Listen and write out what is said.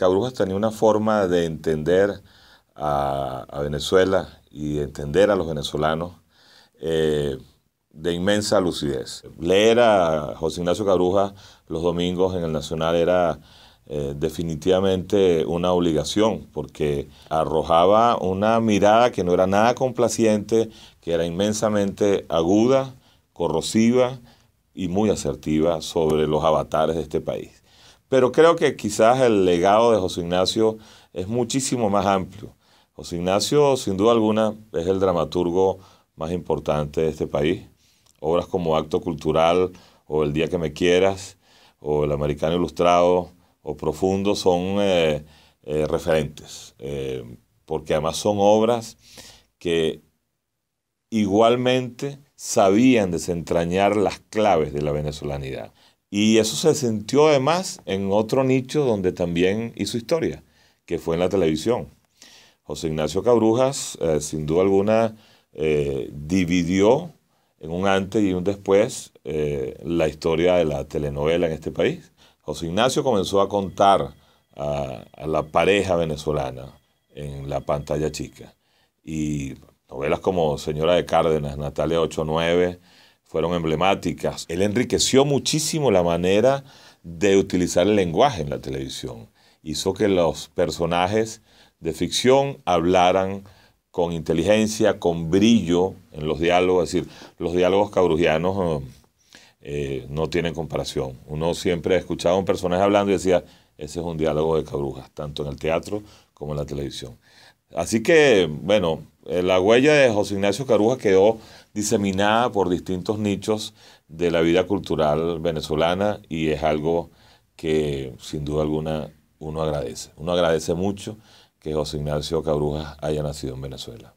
Cabrujas tenía una forma de entender a, Venezuela y de entender a los venezolanos eh, de inmensa lucidez. Leer a José Ignacio Cabrujas los domingos en el Nacional era eh, definitivamente una obligación, porque arrojaba una mirada que no era nada complaciente, que era inmensamente aguda, corrosiva y muy asertiva sobre los avatares de este país. Pero creo que quizás el legado de José Ignacio es muchísimo más amplio. José Ignacio, sin duda alguna, es el dramaturgo más importante de este país. Obras como Acto Cultural o El Día que Me Quieras o El Americano Ilustrado o Profundo son eh, eh, referentes, eh, porque además son obras que igualmente sabían desentrañar las claves de la venezolanidad. Y eso se sintió además en otro nicho donde también hizo historia, que fue en la televisión. José Ignacio Cabrujas, sin duda alguna, dividió en un antes y un después la historia de la telenovela en este país. José Ignacio comenzó a contar a, la pareja venezolana en la pantalla chica. Y novelas como Señora de Cárdenas, Natalia 89, fueron emblemáticas. Él enriqueció muchísimo la manera de utilizar el lenguaje en la televisión. Hizo que los personajes de ficción hablaran con inteligencia, con brillo en los diálogos, es decir, los diálogos cabrujianos eh, no tienen comparación. Uno siempre escuchaba a un personaje hablando y decía, ese es un diálogo de cabrujas, tanto en el teatro como en la televisión. Así que, bueno, eh, la huella de José Ignacio Carujas quedó diseminada por distintos nichos de la vida cultural venezolana y es algo que sin duda alguna uno agradece. Uno agradece mucho que José Ignacio Cabrujas haya nacido en Venezuela.